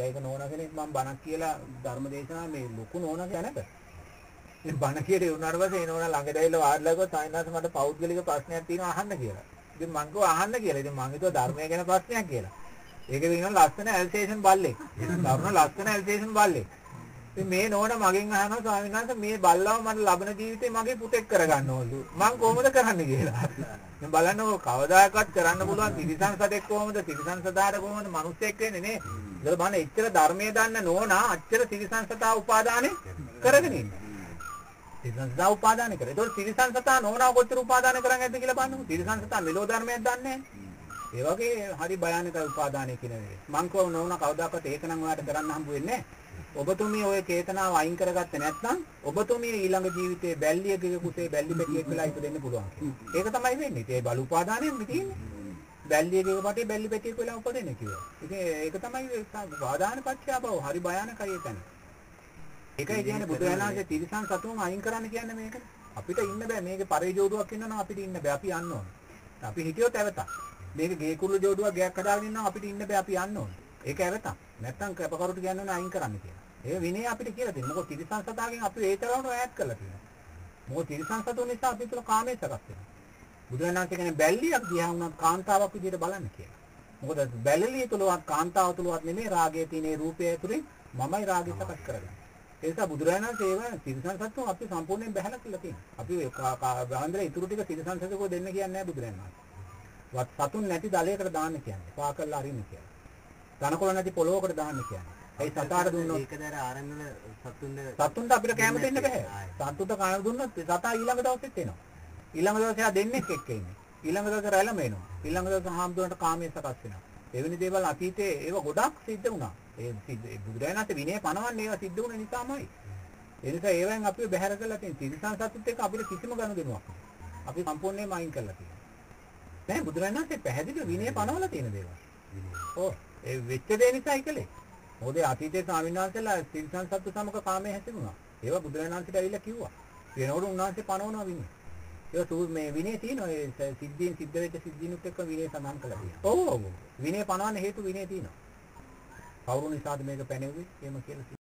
ඒක නෝනා කෙනෙක් මම බණක් කියලා ධර්ම දේශනා මේ ලොකු නෝනා කෙනෙක්. මේ බණ කියලා උනාට පස්සේ ඒ නෝනා ළඟට ඇවිල්ලා වාඩිලා ගිහුවා සායනාස මට පෞද්ගලික ප්‍රශ්නයක් තියෙනවා අහන්න කියලා. ඉතින් මං කිව්වා අහන්න කියලා. ඉතින් මං හිතුවා ධර්මය ගැන ප්‍රශ්නයක් කියලා. ඒක වෙනවා ලස්සන ඇල්සේෂන් බල්ලෙක්. තරුණ ලස්සන ඇල්සේෂන් බල්ලෙක්. ඉතින් මේ නෝන මගෙන් අහනවා ස්වාමීන් වහන්සේ මේ බල්ලව මට ලබන ජීවිතේ මගේ පුතෙක් කරගන්න ඕනලු. මං කොහොමද කරන්නේ කියලා. දැන් බලන්නකො කවදාකවත් කරන්න පුළුවන් තිරිසන් සතෙක් කොහොමද? තිරිසන් සතාට කොහොමද මිනිස්සෙක් වෙන්නේ නේ? ඒක බලන්න එච්චර ධර්මයේ දන්න නෝනා අච්චර තිරිසන් සතා උපාදානෙ කරගෙන ඉන්නේ. තිරිසන් සතා උපාදානය කරේ. ඒතකොට තිරිසන් සතා නෝනා කොච්චර උපාදාන කරන් ඇද්ද කියලා බලන්නකො. තිරිසන් සතා මෙලෝ ධර්මයක් දන්නේ නැහැ. ඒ වගේ හරි භයානකයි උපාදානය කියන එක. මං කව නෝනා කවදාකවත් ඒක නම් ඔයාලට කරන්න හම්බ වෙන්නේ නැහැ. ඔබතුමිය ওই චේතනාව අයින් කරගත්තේ නැත්නම් ඔබතුමිය ඊළඟ ජීවිතේ බැල්ලියගේ කුසේ බැල්ලි පැටියෙක් වෙලා ඉපදෙන්න පුළුවන් කියලා. ඒක තමයි වෙන්නේ. ඒ බලු උපාදානයෙන් තියෙන්නේ. බැල්ලියගේ පටේ බැල්ලි පැටියෙක් වෙලා උපදින්න කිව්වා. ඉතින් ඒක තමයි වාදාන පත්‍යා බව. හරි භයානකයි එතන. ඒකයි කියන්නේ බුදුරජාණන්සේ තිරිසන් සතුන් අයින් කරන්න කියන්නේ මේක. අපිට ඉන්න බෑ. මේකේ පරිජෝඩුවක් ඉන්නනම් අපිට ඉන්න බෑ. අපි යන්න ඕනේ. අපි හිටියොත් ඇවතක්. මේක ගේ කුරුළු ජෝඩුවක් ගයක් හදාගෙන ඉන්නම් අපිට ඉන්න බෑ. අපි යන්න ඕනේ. ඒක ඇවතක්. නැත්තම් කැපකරුට කියන්නේ අයින් කරන්න කියලා. ඒ විනය අපිට කියලා තියෙනවා. මොකද තිරිසන් සතාගෙන් අපි ඒ තරමට ඈත් කරලා තියෙනවා. මොකද තිරිසන් සතුන් නිසා අපි තුල කාමයේ සකස් වෙනවා. බුදුරජාණන් කියන්නේ බැල්ලියක් දිහා වුණත් කාන්තාවක් විදිහට බලන්න කියලා. මොකද බැල්ලිය තුලවත් කාන්තාව තුලවත් නෙමෙයි රාගයේ තියෙන රූපය ඇතුලේ මමයි රාගය සකස් කරගන්නේ. ඒ නිසා බුදුරජාණන් සේව තිරිසන් සතුන් අපි සම්පූර්ණයෙන් බහැලා කියලා තියෙනවා. අපි ගාන්දර ඉතුරු ටික තිරිසන් සතුකෝ දෙන්න කියන්නේ නැහැ බුදුරජාණන්. වත් සතුන් නැති දලයකට දාන්න කියන්නේ. පා කරලා අරින්න කියන්නේ. තනකොළ නැති පොළොවකට දාන්න කියන්නේ. ඒ සතාට දුන්නොත් ඒකදර ආරම්භන සතුන්ද සතුන්ට අපිට කැම දෙන්න බෑ. සතුන්ට කන දුන්නොත් සතා ඊළඟ දවසෙත් එනවා. ඊළඟ දවසේ ආ දෙන්නෙක් එක්ක ඉන්නේ. ඊළඟ දවසේ රැළම එනවා. ඊළඟ දවසේ හාමුදුරන්ට කාමයේ සකස් වෙනවා. එවැනි දේවල් අතීතයේ ඒව ගොඩක් සිද්ධ වුණා. ඒ සිද්ධ බුදුරජාණන්සේ විනය පනවන්නේ ඒවා සිද්ධ වුණ නිසාමයි. ඒ නිසා ඒවෙන් අපිව බැහැර කරලා තියෙන තිරිසන් සතුත් එක්ක අපිට කිසිම ගනුදෙනුවක්. අපි සම්පූර්ණයෙන්ම අයින් කරලා තියෙනවා. දැන් බුදුරජාණන්සේ පැහැදිලිව විනය පනවලා තියෙන දේවල්. ඔව් ඒ වෙච්ච දේ නිසායි කළේ. මොකද අතීතයේ ස්වාමීන් වහන්සේලා තිරිසන් සත්තු සමග කාමයේ හැසිරුණා. ඒවා බුදුරජාණන් වහන්සේට ඇවිල්ලා කිව්වා. වෙනකොට උන්වහන්සේ පනවනවා විනය. ඒක සූ මේ විනය තියෙනවා ඒ සිද්ධීන් සිද්ධ වෙච්ච සිද්ධීනුත් එක්ක විනය සඳහන් කළා තියෙනවා. ඔව් ඔව්. විනය පනවන්න හේතු විනය තියෙනවා. කවුරු නිසාද මේක පැනෙන්නේ? එහෙම කියලා